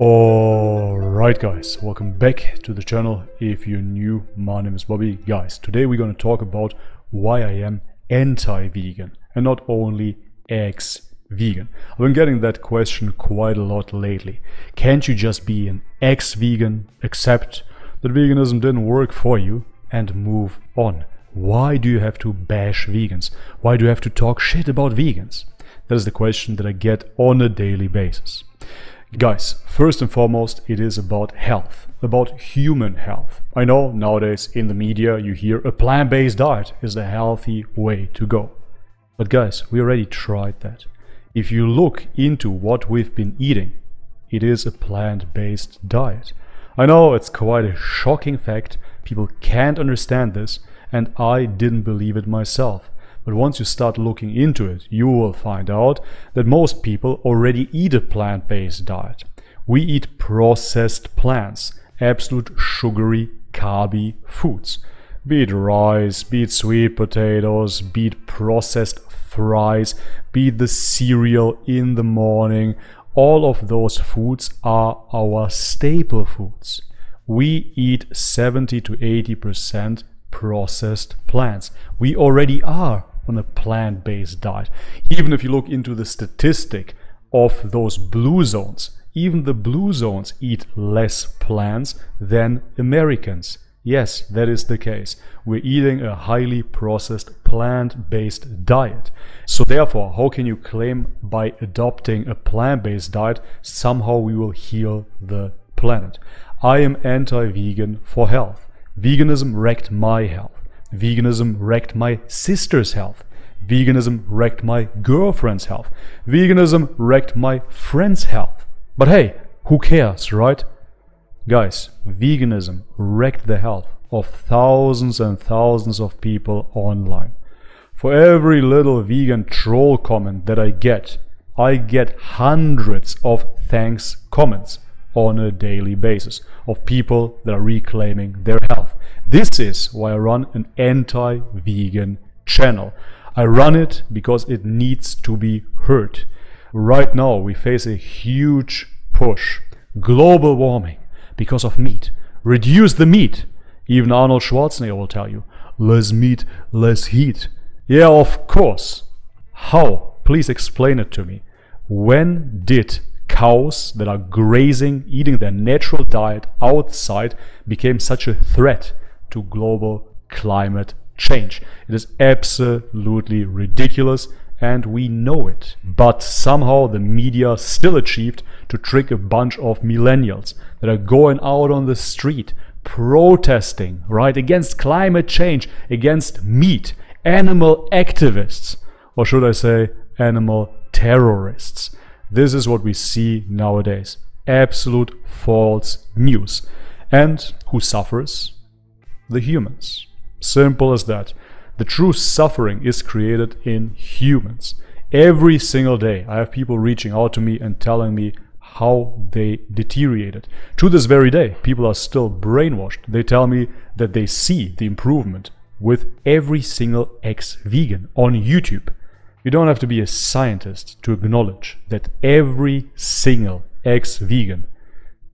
Alright guys, welcome back to the channel. If you're new, my name is Bobby. Guys, today we're going to talk about why I am anti-vegan and not only ex-vegan. I've been getting that question quite a lot lately. Can't you just be an ex-vegan, accept that veganism didn't work for you and move on? Why do you have to bash vegans? Why do you have to talk shit about vegans? That is the question that I get on a daily basis. Guys, first and foremost, it is about health, about human health. I know nowadays in the media you hear a plant based diet is the healthy way to go. But guys, we already tried that. If you look into what we've been eating, it is a plant based diet. I know it's quite a shocking fact, people can't understand this, and I didn't believe it myself. But once you start looking into it, you will find out that most people already eat a plant based diet. We eat processed plants, absolute sugary, carby foods. Be it rice, be it sweet potatoes, be it processed fries, be it the cereal in the morning, all of those foods are our staple foods. We eat 70 to 80% processed plants. We already are on a plant based diet. Even if you look into the statistic of those blue zones, even the blue zones eat less plants than Americans. Yes, that is the case. We're eating a highly processed plant based diet. So, therefore, how can you claim by adopting a plant based diet somehow we will heal the planet? I am anti vegan for health. Veganism wrecked my health. Veganism wrecked my sister's health. Veganism wrecked my girlfriend's health. Veganism wrecked my friend's health. But hey, who cares, right? Guys, veganism wrecked the health of thousands and thousands of people online. For every little vegan troll comment that I get, I get hundreds of thanks comments on a daily basis of people that are reclaiming their health. This is why I run an anti vegan channel. I run it because it needs to be heard. Right now, we face a huge push global warming because of meat. Reduce the meat. Even Arnold Schwarzenegger will tell you less meat, less heat. Yeah, of course. How? Please explain it to me. When did cows that are grazing, eating their natural diet outside became such a threat to global climate change. It is absolutely ridiculous and we know it. But somehow the media still achieved to trick a bunch of millennials that are going out on the street protesting, right, against climate change, against meat, animal activists, or should I say, animal terrorists. This is what we see nowadays. Absolute false news. And who suffers? The humans. Simple as that. The true suffering is created in humans. Every single day, I have people reaching out to me and telling me how they deteriorated. To this very day, people are still brainwashed. They tell me that they see the improvement with every single ex vegan on YouTube. You don't have to be a scientist to acknowledge that every single ex vegan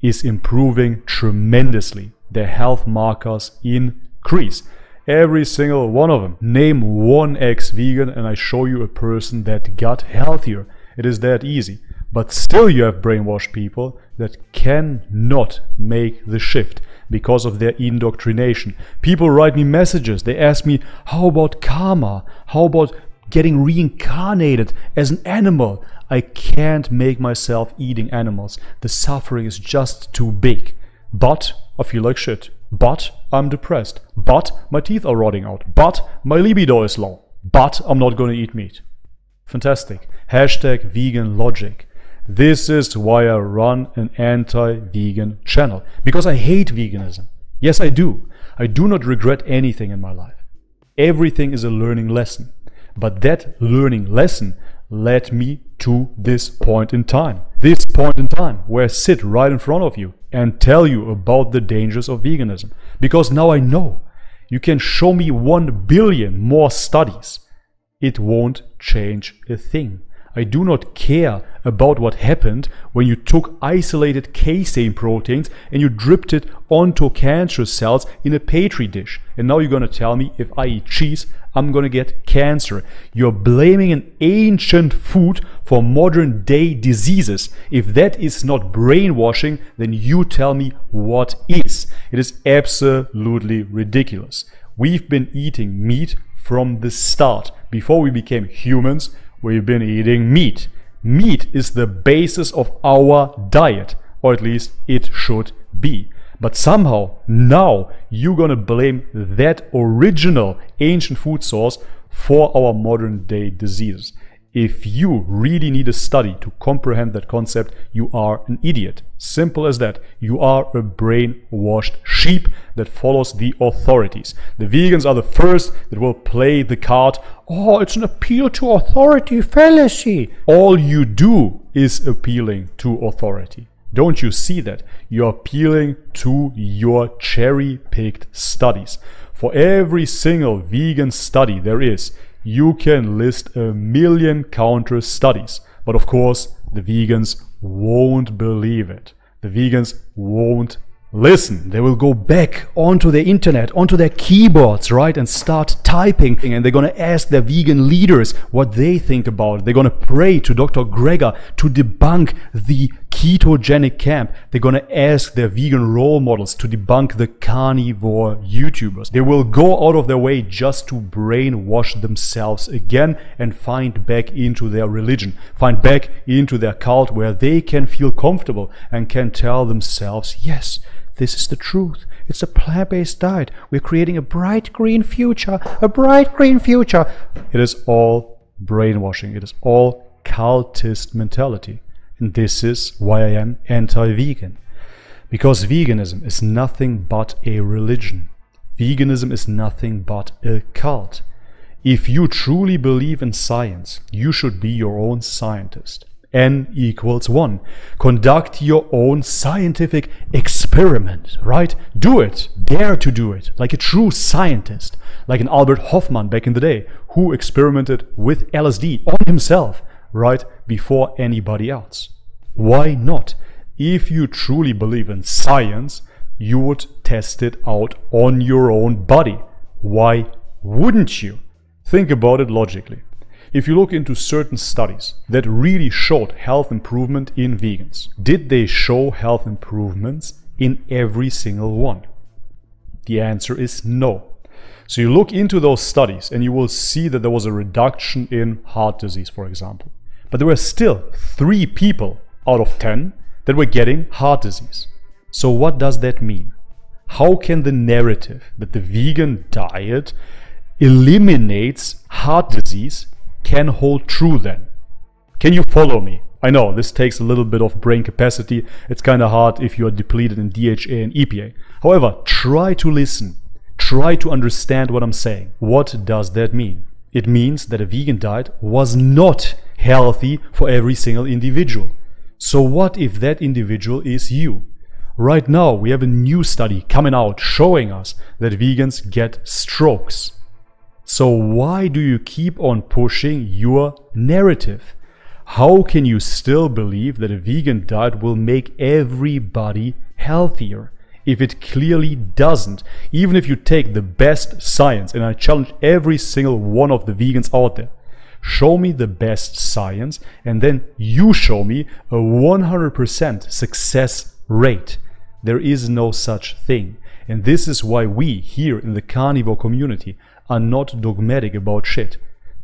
is improving tremendously. Their health markers increase. Every single one of them. Name one ex vegan and I show you a person that got healthier. It is that easy. But still, you have brainwashed people that cannot make the shift because of their indoctrination. People write me messages. They ask me, How about karma? How about getting reincarnated as an animal. I can't make myself eating animals. The suffering is just too big. But I feel like shit. But I'm depressed. But my teeth are rotting out. But my libido is low. But I'm not gonna eat meat. Fantastic. Hashtag vegan logic. This is why I run an anti vegan channel. Because I hate veganism. Yes, I do. I do not regret anything in my life. Everything is a learning lesson. But that learning lesson led me to this point in time. This point in time where I sit right in front of you and tell you about the dangers of veganism. Because now I know you can show me one billion more studies. It won't change a thing. I do not care about what happened when you took isolated casein proteins and you dripped it onto cancerous cells in a petri dish. And now you're going to tell me if I eat cheese, I'm to get cancer. You're blaming an ancient food for modern day diseases. If that is not brainwashing, then you tell me what is. It is absolutely ridiculous. We've been eating meat from the start. Before we became humans, we've been eating meat. Meat is the basis of our diet, or at least it should be. But somehow, now, you're gonna blame that original ancient food source for our modern day diseases. If you really need a study to comprehend that concept, you are an idiot. Simple as that. You are a brainwashed sheep that follows the authorities. The vegans are the first that will play the card, oh, it's an appeal to authority fallacy. All you do is appealing to authority. Don't you see that? You're appealing to your cherry picked studies. For every single vegan study there is, you can list a million counter studies. But of course, the vegans won't believe it. The vegans won't listen. They will go back onto the internet, onto their keyboards, right, and start typing. And they're going to ask their vegan leaders what they think about it. They're going to pray to Dr. Greger to debunk the ketogenic camp. They're going to ask their vegan role models to debunk the carnivore YouTubers. They will go out of their way just to brainwash themselves again and find back into their religion, find back into their cult where they can feel comfortable and can tell themselves, yes, this is the truth. It's a plant based diet. We're creating a bright green future. A bright green future. It is all brainwashing. It is all cultist mentality. This is why I am anti vegan. Because veganism is nothing but a religion. Veganism is nothing but a cult. If you truly believe in science, you should be your own scientist n equals 1. Conduct your own scientific experiment, right? Do it. Dare to do it. Like a true scientist. Like an Albert Hofmann back in the day, who experimented with LSD on himself, right? Before anybody else. Why not? If you truly believe in science, you would test it out on your own body. Why wouldn't you? Think about it logically. If you look into certain studies that really showed health improvement in vegans, did they show health improvements in every single one? The answer is no. So you look into those studies and you will see that there was a reduction in heart disease, for example. But there were still three people out of 10 that were getting heart disease. So what does that mean? How can the narrative that the vegan diet eliminates heart disease can hold true then. Can you follow me? I know this takes a little bit of brain capacity. It's kind of hard if you are depleted in DHA and EPA. However, try to listen. Try to understand what I'm saying. What does that mean? It means that a vegan diet was not healthy for every single individual. So what if that individual is you? Right now, we have a new study coming out showing us that vegans get strokes. So why do you keep on pushing your narrative? How can you still believe that a vegan diet will make everybody healthier? If it clearly doesn't, even if you take the best science, and I challenge every single one of the vegans out there, show me the best science, and then you show me a 100% success rate. There is no such thing. And this is why we here in the carnivore community are not dogmatic about shit.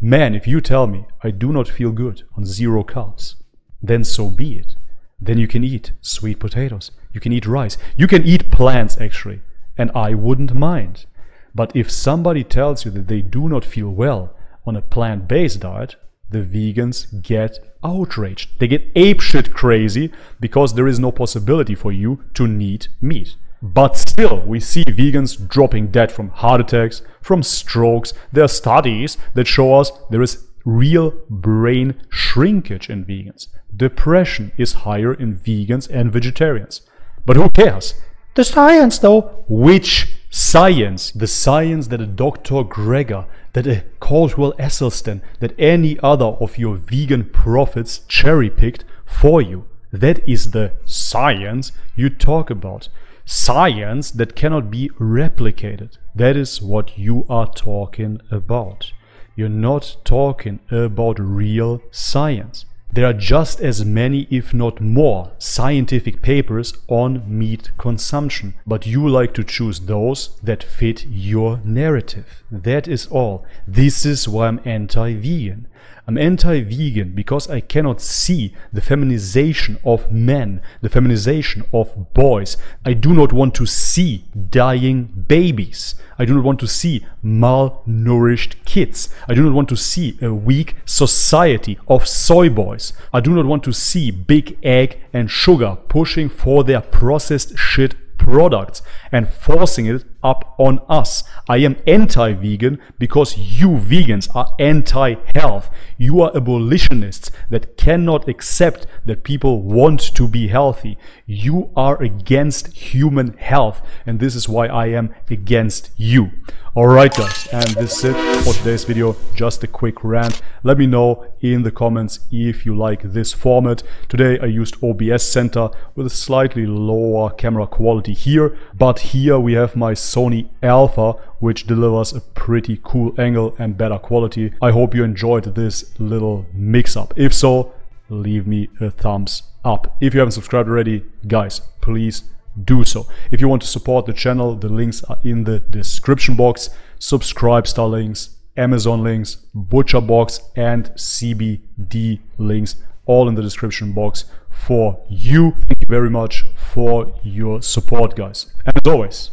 Man, if you tell me I do not feel good on zero carbs, then so be it. Then you can eat sweet potatoes, you can eat rice, you can eat plants actually, and I wouldn't mind. But if somebody tells you that they do not feel well on a plant based diet, the vegans get outraged. They get apeshit crazy because there is no possibility for you to need meat. But still, we see vegans dropping dead from heart attacks, from strokes. There are studies that show us there is real brain shrinkage in vegans. Depression is higher in vegans and vegetarians. But who cares? The science, though. Which science? The science that a Dr. Greger, that a Caldwell Esselstyn, that any other of your vegan prophets cherry picked for you. That is the science you talk about. Science that cannot be replicated. That is what you are talking about. You're not talking about real science. There are just as many, if not more, scientific papers on meat consumption, but you like to choose those that fit your narrative. That is all. This is why I'm anti vegan. I'm anti-vegan because I cannot see the feminization of men, the feminization of boys. I do not want to see dying babies. I do not want to see malnourished kids. I do not want to see a weak society of soy boys. I do not want to see big ag and sugar pushing for their processed shit products and forcing it up on us. I am anti vegan because you vegans are anti health. You are abolitionists that cannot accept that people want to be healthy. You are against human health, and this is why I am against you. Alright guys, and this is it for today's video, just a quick rant. Let me know in the comments if you like this format. Today I used OBS Center with a slightly lower camera quality here, but here we have my Sony Alpha, which delivers a pretty cool angle and better quality. I hope you enjoyed this little mix-up. If so, leave me a thumbs up. If you haven't subscribed already, guys, please do so. If you want to support the channel, the links are in the description box. Subscribe star links, Amazon links, Butcher Box, and CBD links, all in the description box for you. Thank you very much for your support, guys. And as always,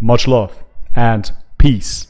much love and peace.